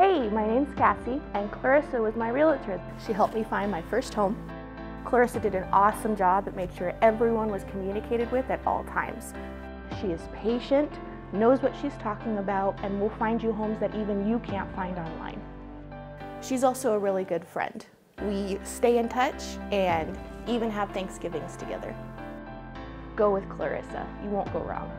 Hey, my name's Cassie, and Clarissa was my realtor. She helped me find my first home. Clarissa did an awesome job at making sure everyone was communicated with at all times. She is patient, knows what she's talking about, and will find you homes that even you can't find online. She's also a really good friend. We stay in touch and even have Thanksgivings together. Go with Clarissa. You won't go wrong.